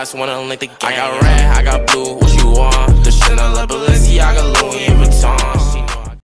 just wanna link the game. I got red, I got blue, what you want? The Chanel, Balenciaga, Louis Vuitton.